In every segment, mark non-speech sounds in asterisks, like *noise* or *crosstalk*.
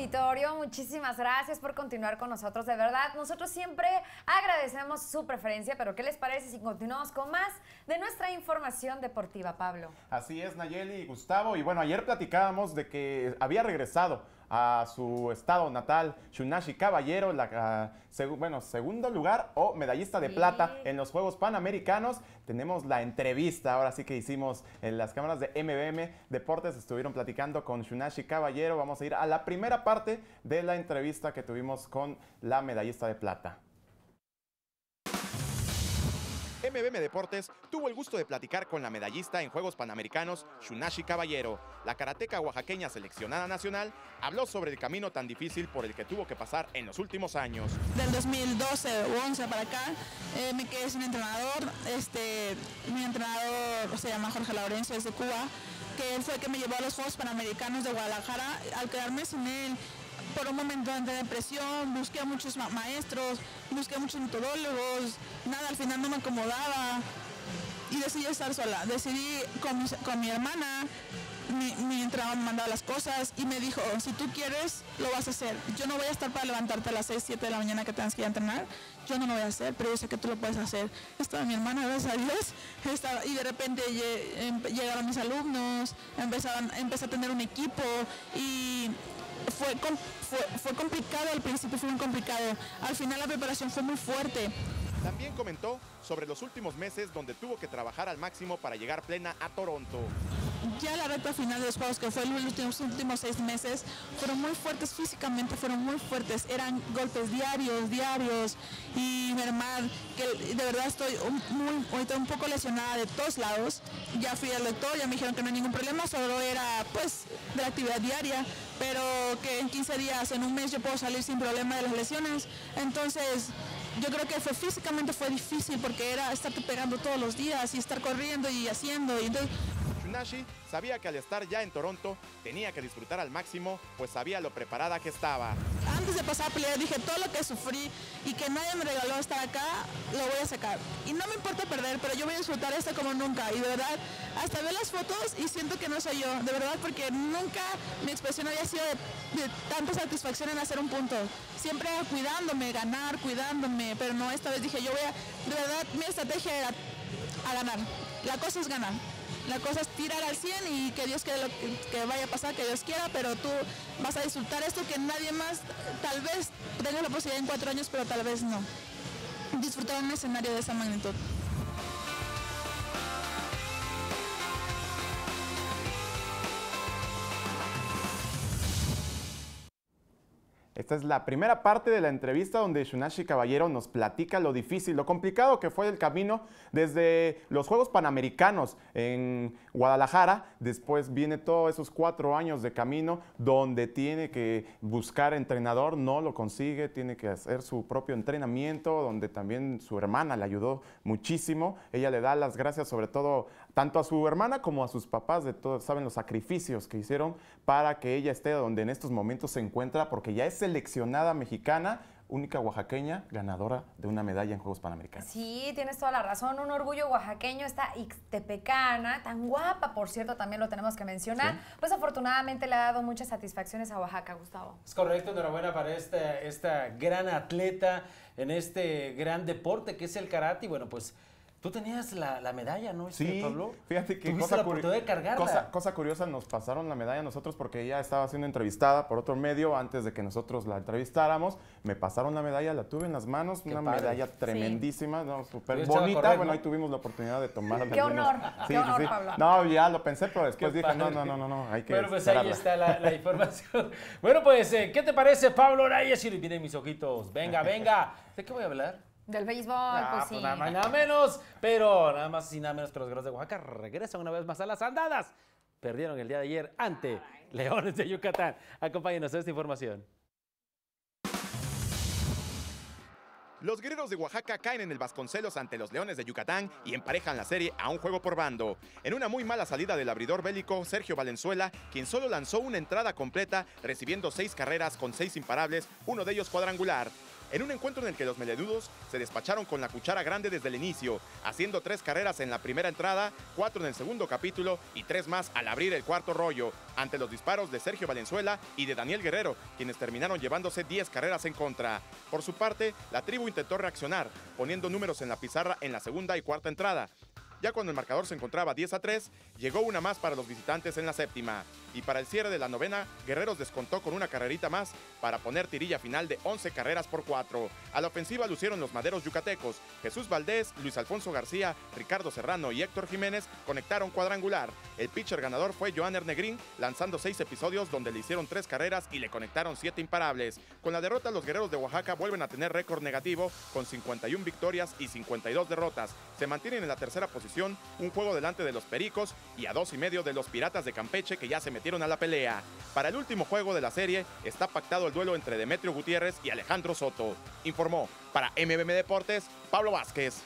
auditorio, muchísimas gracias por continuar con nosotros. De verdad, nosotros siempre agradecemos su preferencia, pero ¿qué les parece si continuamos con más de nuestra información deportiva, Pablo? Así es, Nayeli y Gustavo. Y bueno, ayer platicábamos de que había regresado a su estado natal, Shunashi Caballero, la, bueno, segundo lugar o medallista de plata en los Juegos Panamericanos. Tenemos la entrevista, ahora sí que hicimos en las cámaras de MBM Deportes, estuvieron platicando con Shunashi Caballero. Vamos a ir a la primera parte de la entrevista que tuvimos con la medallista de plata. MBM Deportes tuvo el gusto de platicar con la medallista en Juegos Panamericanos, Shunashi Caballero. La karateca oaxaqueña seleccionada nacional habló sobre el camino tan difícil por el que tuvo que pasar en los últimos años. Del 2012 o 11 para acá eh, me quedé sin entrenador. Este, mi entrenador se llama Jorge Laurencio, es de Cuba, que fue el que me llevó a los Juegos Panamericanos de Guadalajara. Al quedarme sin él por un momento de depresión, busqué a muchos maestros, busqué a muchos metodólogos, nada, al final no me acomodaba y decidí estar sola. Decidí con mi, con mi hermana, mi, mi entrenador me mandaba las cosas y me dijo, si tú quieres, lo vas a hacer. Yo no voy a estar para levantarte a las 6, 7 de la mañana que tengas que ir a entrenar. Yo no lo voy a hacer, pero yo sé que tú lo puedes hacer. Estaba mi hermana, gracias a Dios, y de repente em, llegaron mis alumnos, empezaron, empecé a tener un equipo y fue, fue, fue complicado, al principio fue muy complicado. Al final la preparación fue muy fuerte. También comentó sobre los últimos meses donde tuvo que trabajar al máximo para llegar plena a Toronto. Ya la recta final de los juegos, que fue los últimos, seis meses, fueron muy fuertes físicamente, fueron muy fuertes. Eran golpes diarios, diarios. Y mi hermana, que de verdad estoy muy, un poco lesionada de todos lados. Ya fui al doctor, ya me dijeron que no hay ningún problema, solo era pues de la actividad diaria, pero que en 15 días, en un mes yo puedo salir sin problema de las lesiones. Entonces, yo creo que fue físicamente fue difícil porque era estarte pegando todos los días y estar corriendo y haciendo. Y entonces... Shunashi sabía que al estar ya en Toronto tenía que disfrutar al máximo, pues sabía lo preparada que estaba. Antes de pasar a pelear dije todo lo que sufrí y que nadie me regaló estar acá, lo voy a sacar. Y no me importa perder, pero yo voy a disfrutar esto como nunca. Y de verdad, hasta veo las fotos y siento que no soy yo. De verdad, porque nunca mi expresión había sido de, de tanta satisfacción en hacer un punto. Siempre cuidándome, ganar, cuidándome, pero no, esta vez dije yo voy a, de verdad, mi estrategia era a ganar. La cosa es ganar. La cosa es tirar al 100 y que Dios quiera lo que vaya a pasar, que Dios quiera, pero tú vas a disfrutar esto que nadie más, tal vez tenga la posibilidad en cuatro años, pero tal vez no. Disfrutar un escenario de esa magnitud. Esta es la primera parte de la entrevista donde Shunashi Caballero nos platica lo difícil, lo complicado que fue el camino desde los Juegos Panamericanos en Guadalajara. Después viene todos esos cuatro años de camino donde tiene que buscar entrenador, no lo consigue, tiene que hacer su propio entrenamiento, donde también su hermana le ayudó muchísimo. Ella le da las gracias sobre todo tanto a su hermana como a sus papás de todos, saben los sacrificios que hicieron para que ella esté donde en estos momentos se encuentra, porque ya es seleccionada mexicana, única oaxaqueña ganadora de una medalla en Juegos Panamericanos. Sí, tienes toda la razón, un orgullo oaxaqueño, esta ixtepecana, tan guapa, por cierto, también lo tenemos que mencionar, pues afortunadamente le ha dado muchas satisfacciones a Oaxaca, Gustavo. Es correcto, enhorabuena para esta, esta gran atleta en este gran deporte que es el karate, y bueno, pues Tú tenías la, la medalla, ¿no, este, sí, Pablo? fíjate que cosa, la oportunidad de cargarla. Cosa, cosa, curiosa, nos pasaron la medalla a nosotros porque ella estaba siendo entrevistada por otro medio antes de que nosotros la entrevistáramos. Me pasaron la medalla, la tuve en las manos, una medalla tremendísima, no, súper bonita. bueno, ahí tuvimos la oportunidad de tomarla. Qué honor, qué honor, Pablo. No, ya lo pensé, pero después dije, no, no, no, no, no, hay que Bueno, pues ahí está la, la información. *laughs* bueno, pues, eh, ¿qué te parece, Pablo Reyes? Y miren mis ojitos. Venga, venga. *laughs* ¿De qué voy a hablar? Del béisbol, Ah, pues pues sí. nada más, nada menos. Pero nada más y nada menos que los guerreros de Oaxaca regresan una vez más a las andadas. Perdieron el día de ayer ante Leones de Yucatán. Acompáñenos a esta información. Los guerreros de Oaxaca caen en el Vasconcelos ante los Leones de Yucatán y emparejan la serie a un juego por bando. En una muy mala salida del abridor bélico, Sergio Valenzuela, quien solo lanzó una entrada completa, recibiendo seis carreras con seis imparables, uno de ellos cuadrangular. En un encuentro en el que los melenudos se despacharon con la cuchara grande desde el inicio, haciendo tres carreras en la primera entrada, cuatro en el segundo capítulo y tres más al abrir el cuarto rollo, ante los disparos de Sergio Valenzuela y de Daniel Guerrero, quienes terminaron llevándose 10 carreras en contra. Por su parte, la tribu intentó reaccionar, poniendo números en la pizarra en la segunda y cuarta entrada. Ya cuando el marcador se encontraba 10 a 3, llegó una más para los visitantes en la séptima. Y para el cierre de la novena, Guerreros descontó con una carrerita más para poner tirilla final de 11 carreras por 4. A la ofensiva lucieron los maderos yucatecos. Jesús Valdés, Luis Alfonso García, Ricardo Serrano y Héctor Jiménez conectaron cuadrangular. El pitcher ganador fue Joan Ernegrín, lanzando seis episodios donde le hicieron tres carreras y le conectaron siete imparables. Con la derrota, los guerreros de Oaxaca vuelven a tener récord negativo con 51 victorias y 52 derrotas. Se mantienen en la tercera posición, un juego delante de los Pericos y a dos y medio de los Piratas de Campeche que ya se metieron a la pelea. Para el último juego de la serie está pactado el duelo entre Demetrio Gutiérrez y Alejandro Soto. Informó para MMM Deportes Pablo Vázquez.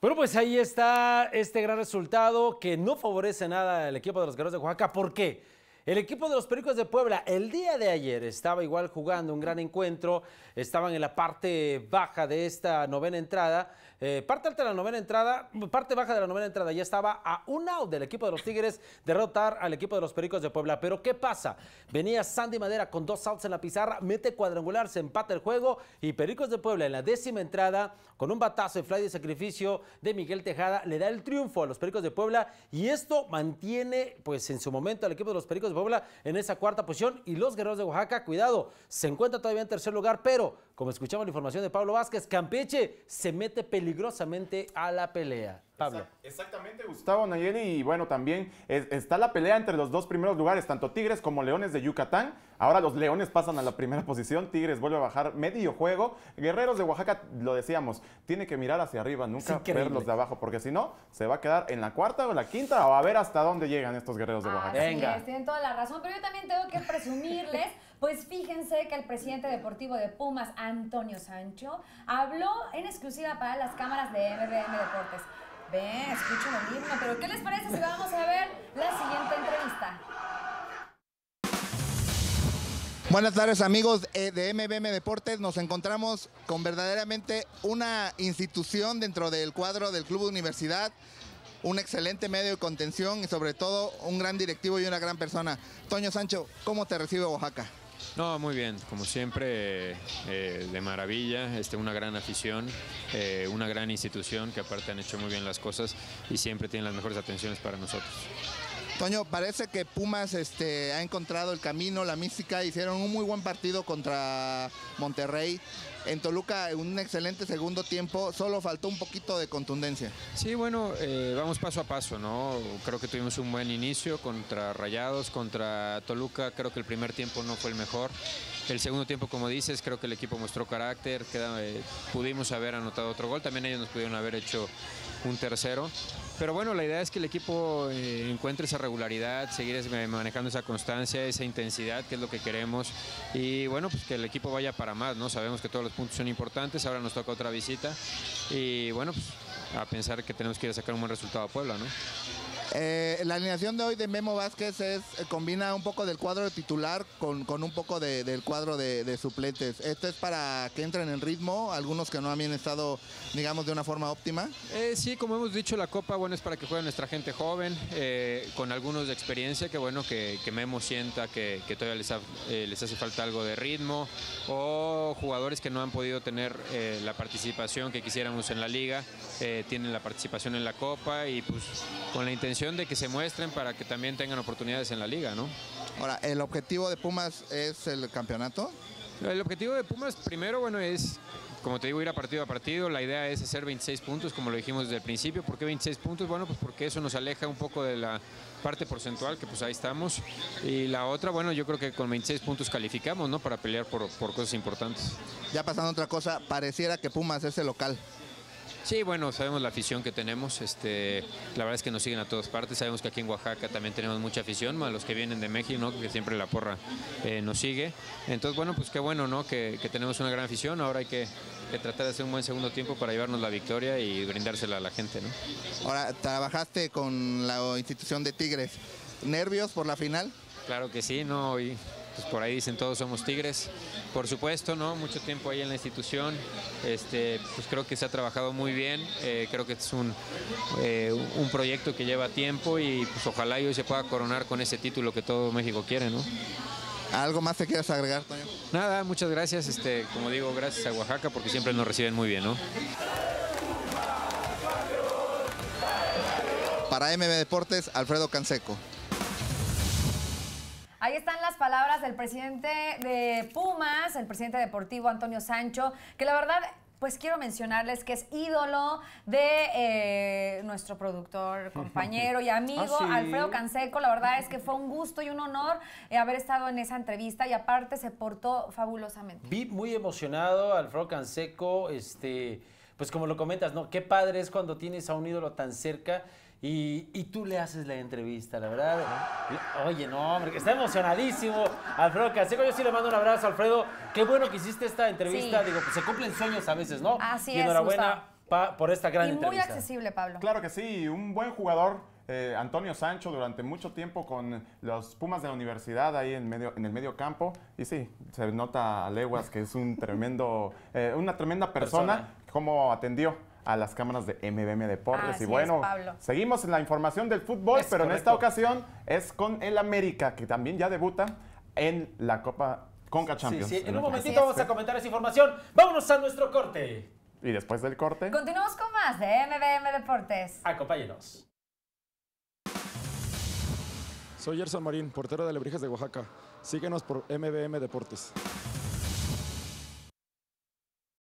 Bueno, pues ahí está este gran resultado que no favorece nada al equipo de los Guerreros de Oaxaca. ¿Por qué? El equipo de los Pericos de Puebla el día de ayer estaba igual jugando un gran encuentro, estaban en la parte baja de esta novena entrada, eh, parte alta de la novena entrada, parte baja de la novena entrada, ya estaba a un out del equipo de los Tigres derrotar al equipo de los Pericos de Puebla. Pero ¿qué pasa? Venía Sandy Madera con dos outs en la pizarra, mete cuadrangular, se empata el juego y Pericos de Puebla en la décima entrada, con un batazo de fly de sacrificio de Miguel Tejada, le da el triunfo a los Pericos de Puebla y esto mantiene pues en su momento al equipo de los Pericos Puebla en esa cuarta posición. Y los Guerreros de Oaxaca, cuidado, se encuentra todavía en tercer lugar, pero como escuchamos la información de Pablo Vázquez, Campeche se mete peligrosamente a la pelea. Pablo. Exactamente, Gustavo Nayeli. Y bueno, también es- está la pelea entre los dos primeros lugares, tanto Tigres como Leones de Yucatán. Ahora los Leones pasan a la primera *laughs* posición, Tigres vuelve a bajar medio juego. Guerreros de Oaxaca, lo decíamos, tiene que mirar hacia arriba, nunca ver los de abajo, porque si no, se va a quedar en la cuarta o la quinta o a ver hasta dónde llegan estos Guerreros de Oaxaca. Venga. es, tienen toda la razón, pero yo también tengo que presumirles, pues fíjense que el presidente deportivo de Pumas, Antonio Sancho, habló en exclusiva para las cámaras de MBM Deportes. Ven, escuchen lo mismo, pero ¿qué les parece si vamos a ver la siguiente entrevista? Buenas tardes amigos de MBM Deportes. Nos encontramos con verdaderamente una institución dentro del cuadro del Club Universidad, un excelente medio de contención y sobre todo un gran directivo y una gran persona. Toño Sancho, ¿cómo te recibe Oaxaca? No, muy bien, como siempre, eh, de maravilla, este, una gran afición, eh, una gran institución que aparte han hecho muy bien las cosas y siempre tienen las mejores atenciones para nosotros. Toño, parece que Pumas este, ha encontrado el camino, la mística, hicieron un muy buen partido contra Monterrey. En Toluca, un excelente segundo tiempo, solo faltó un poquito de contundencia. Sí, bueno, eh, vamos paso a paso, ¿no? Creo que tuvimos un buen inicio contra Rayados, contra Toluca, creo que el primer tiempo no fue el mejor. El segundo tiempo, como dices, creo que el equipo mostró carácter, eh, pudimos haber anotado otro gol, también ellos nos pudieron haber hecho un tercero. Pero bueno, la idea es que el equipo eh, encuentre esa regularidad, seguir eh, manejando esa constancia, esa intensidad, que es lo que queremos. Y bueno, pues que el equipo vaya para más, ¿no? Sabemos que todos los puntos son importantes, ahora nos toca otra visita. Y bueno, pues a pensar que tenemos que ir a sacar un buen resultado a Puebla, ¿no? Eh, la alineación de hoy de Memo Vázquez es, eh, combina un poco del cuadro de titular con, con un poco de- del cuadro de, de suplentes. Esto es para que entren en ritmo, algunos que no habían estado, digamos, de una forma óptima. Eh, sí, como hemos dicho, la Copa bueno es para que juegue nuestra gente joven, eh, con algunos de experiencia, que bueno que, que Memo sienta que, que todavía les, ha- eh, les hace falta algo de ritmo, o jugadores que no han podido tener eh, la participación que quisiéramos en la liga, tienen la participación en la Copa y pues con la intención de que se muestren para que también tengan oportunidades en la liga, ¿no? Ahora, el objetivo de Pumas es el campeonato. El objetivo de Pumas primero, bueno, es, como te digo, ir a partido a partido. La idea es hacer 26 puntos, como lo dijimos desde el principio. ¿Por qué 26 puntos? Bueno, pues porque eso nos aleja un poco de la parte porcentual, que pues ahí estamos. Y la otra, bueno, yo creo que con 26 puntos calificamos, ¿no? Para pelear por, por cosas importantes. Ya pasando a otra cosa, pareciera que Pumas es el local. Sí, bueno, sabemos la afición que tenemos. Este, la verdad es que nos siguen a todas partes. Sabemos que aquí en Oaxaca también tenemos mucha afición, más los que vienen de México, ¿no? que siempre la porra eh, nos sigue. Entonces, bueno, pues qué bueno, ¿no? Que, que tenemos una gran afición. Ahora hay que, que tratar de hacer un buen segundo tiempo para llevarnos la victoria y brindársela a la gente, ¿no? Ahora, trabajaste con la institución de Tigres. ¿Nervios por la final? Claro que sí, ¿no? Y pues por ahí dicen todos somos tigres. Por supuesto, ¿no? Mucho tiempo ahí en la institución. Este, pues creo que se ha trabajado muy bien. Eh, creo que es un, eh, un proyecto que lleva tiempo y pues ojalá hoy se pueda coronar con ese título que todo México quiere, ¿no? ¿Algo más te quieras agregar, Toño? Nada, muchas gracias. Este, como digo, gracias a Oaxaca porque siempre nos reciben muy bien, ¿no? Para MB Deportes, Alfredo Canseco. Ahí están las palabras del presidente de Pumas, el presidente deportivo Antonio Sancho, que la verdad, pues quiero mencionarles que es ídolo de eh, nuestro productor, *laughs* compañero y amigo ¿Ah, sí? Alfredo Canseco. La verdad es que fue un gusto y un honor eh, haber estado en esa entrevista y aparte se portó fabulosamente. Vi muy emocionado Alfredo Canseco, este, pues como lo comentas, ¿no? Qué padre es cuando tienes a un ídolo tan cerca y, y tú le haces la entrevista, la verdad. Oye, no, hombre, que está emocionadísimo Alfredo Canseco. Yo sí le mando un abrazo, Alfredo. Qué bueno que hiciste esta entrevista. Sí. Digo, pues se cumplen sueños a veces, ¿no? Así y es, enhorabuena pa- por esta gran Y muy entrevista. accesible, Pablo. Claro que sí, un buen jugador. eh, Antonio Sancho durante mucho tiempo con los Pumas de la universidad ahí en, medio, en el medio campo. Y sí, se nota a leguas que es un tremendo, *laughs* eh, una tremenda persona, Persona. cómo atendió a las cámaras de MBM Deportes. Así y bueno, es, Pablo. seguimos en la información del fútbol, Es pero en esta ocasión es con el América, que también ya debuta en la Copa Conca Champions. sí. En un momentito vamos a comentar esa información. Vámonos a nuestro corte. Y después del corte. Continuamos con más de MBM Deportes. Acompáñenos. Soy Gerson Marín, portero de Lebrijes de Oaxaca. Síguenos por MBM Deportes.